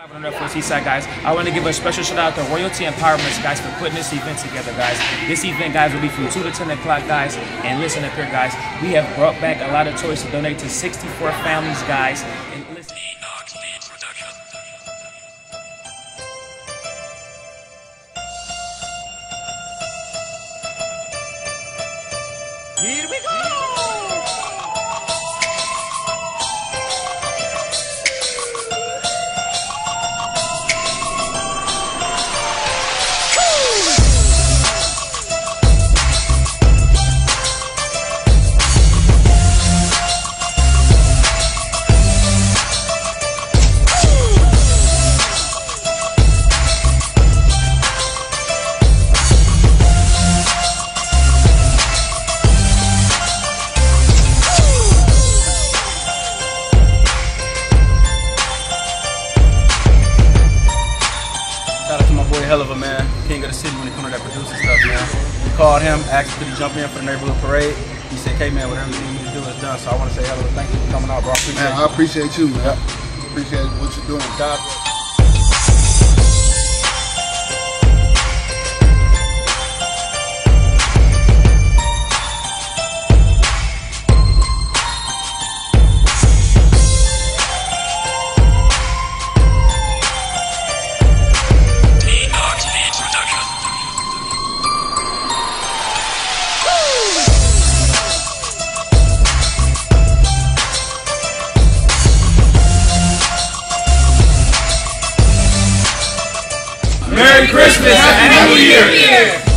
On Eastside, guys. I want to give a special shout out to Royalty Empowerments, guys, for putting this event together, guys. This event, guys, will be from 2 to 10 o'clock, guys. And listen up here, guys. We have brought back a lot of toys to donate to 64 families, guys. And Hell of a Man, king of the city when it comes to that producing stuff, man. We called him, asked him could he jump in for the neighborhood parade. He said, "Hey man, whatever you need me to do is done." So I want to say Hell of a thank you for coming out, bro. I appreciate Man, you. I appreciate you, man. Appreciate what you're doing. God. Merry Christmas Happy New Year!